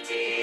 mighty.